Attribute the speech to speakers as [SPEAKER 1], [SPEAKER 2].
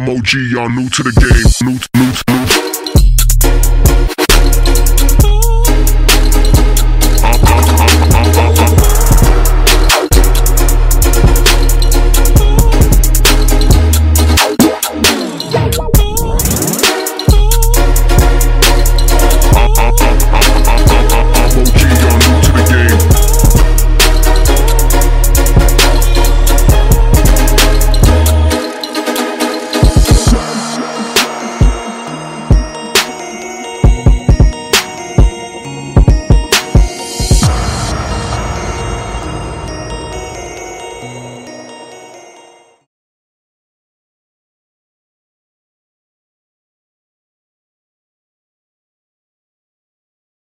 [SPEAKER 1] I'm OG, y'all new to the game. New, new, new.